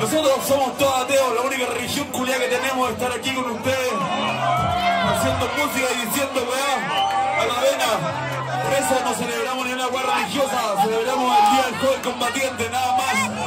Nosotros somos todos ateos, la única religión culia que tenemos es estar aquí con ustedes, haciendo música y diciendo weá a la vena. Por eso no celebramos ni una weá religiosa, celebramos el Día del Joven Combatiente, nada más.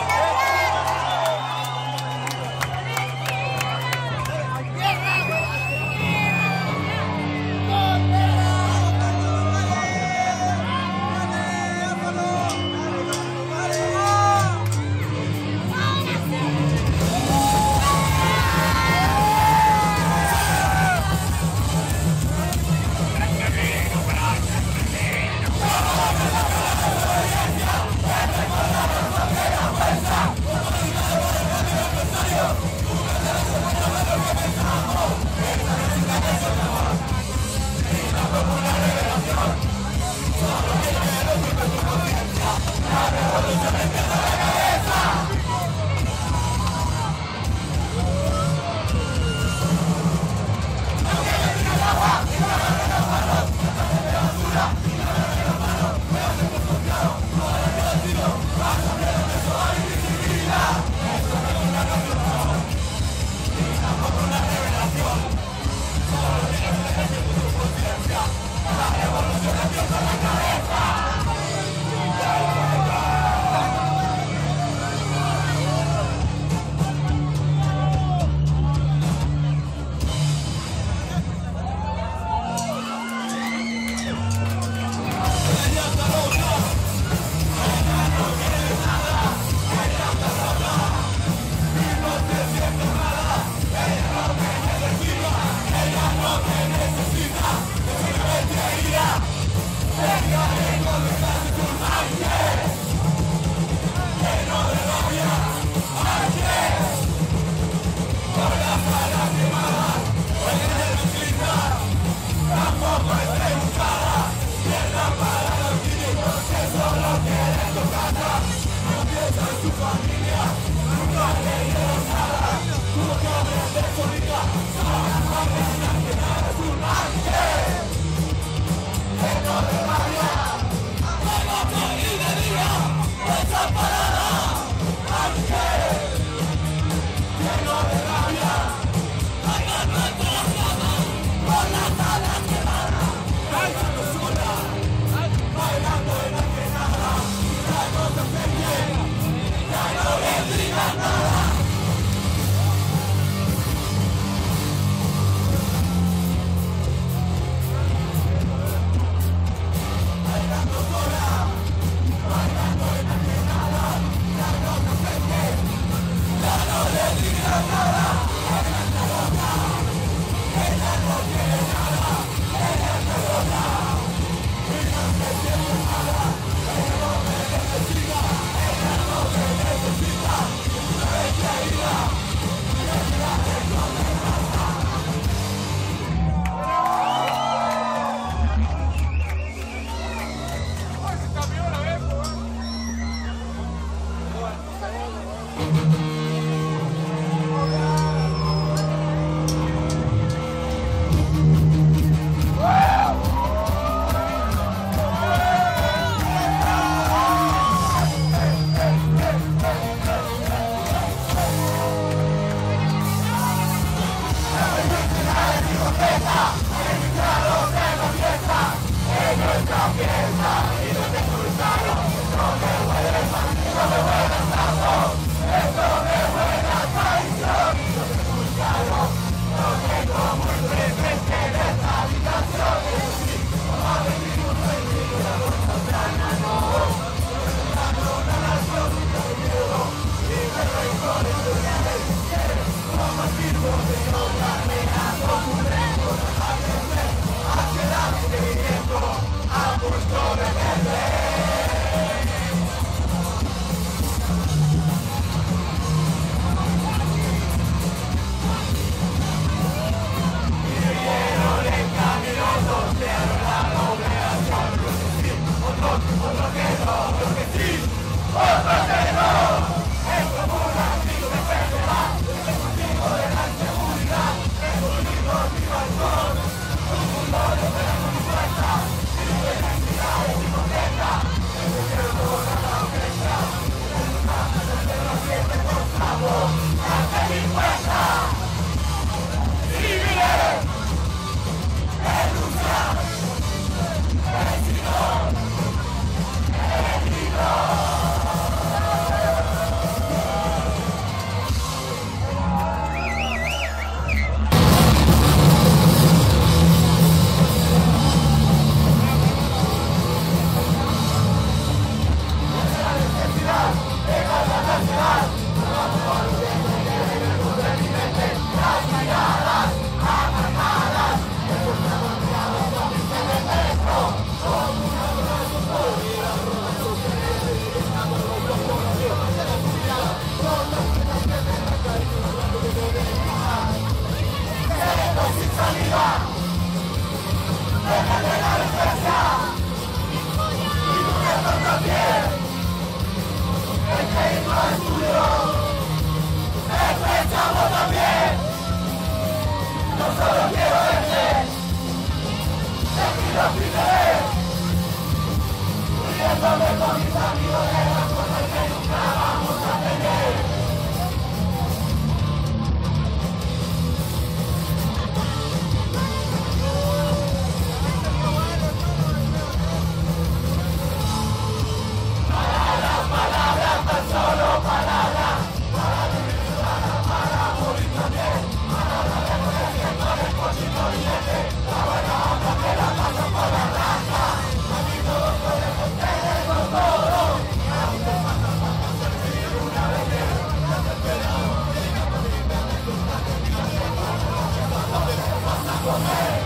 Superman!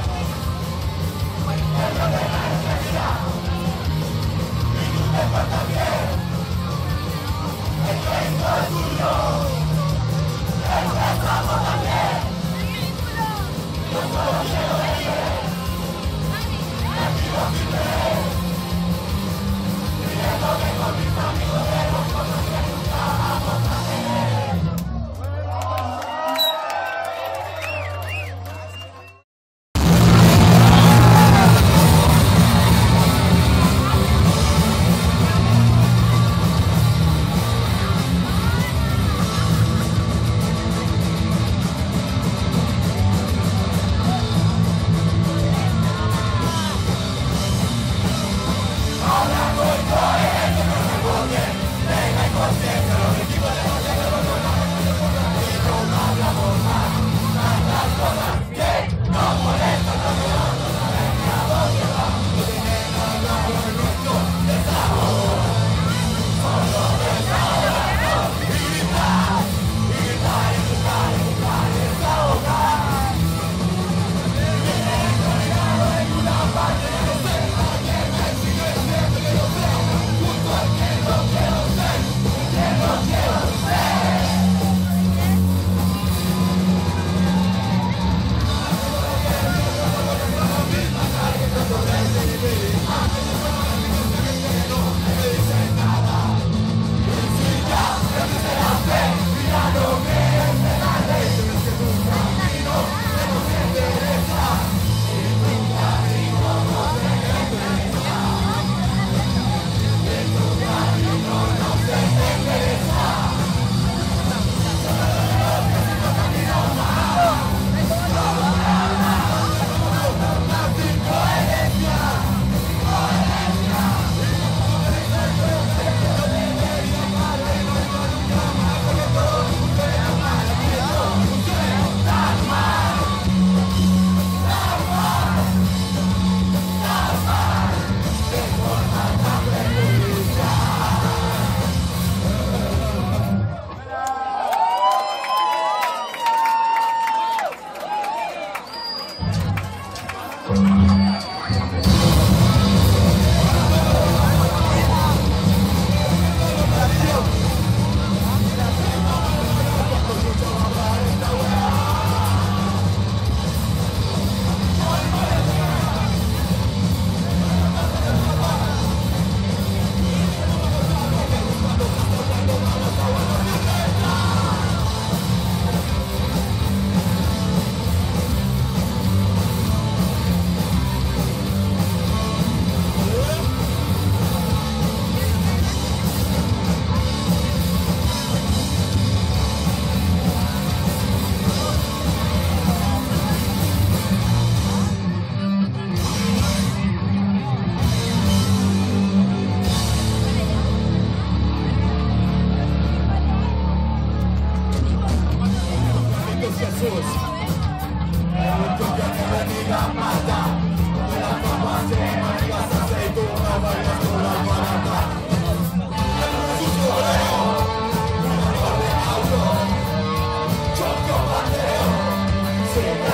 Yeah.